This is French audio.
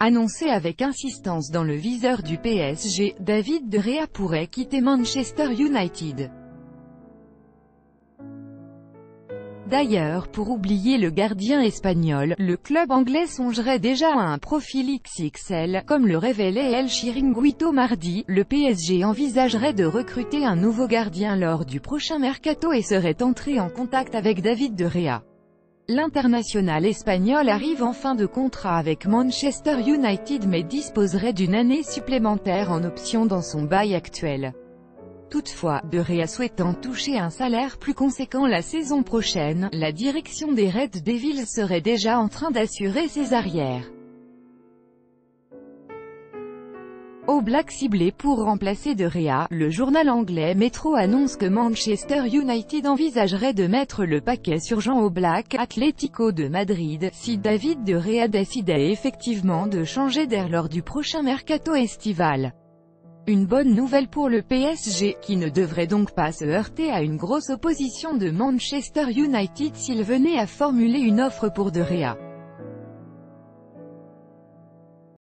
Annoncé avec insistance dans le viseur du PSG, David De Gea pourrait quitter Manchester United. D'ailleurs, pour oublier le gardien espagnol, le club anglais songerait déjà à un profil XXL, comme le révélait El Chiringuito mardi, le PSG envisagerait de recruter un nouveau gardien lors du prochain mercato et serait entré en contact avec David De Gea. L'international espagnol arrive en fin de contrat avec Manchester United mais disposerait d'une année supplémentaire en option dans son bail actuel. Toutefois, De Réa souhaitant toucher un salaire plus conséquent la saison prochaine, la direction des Red Devils serait déjà en train d'assurer ses arrières. Au Black ciblé pour remplacer De Réa, le journal anglais Metro annonce que Manchester United envisagerait de mettre le paquet sur Jean Black, Atlético de Madrid, si David De Réa décidait effectivement de changer d'air lors du prochain mercato estival. Une bonne nouvelle pour le PSG, qui ne devrait donc pas se heurter à une grosse opposition de Manchester United s'il venait à formuler une offre pour De Réa.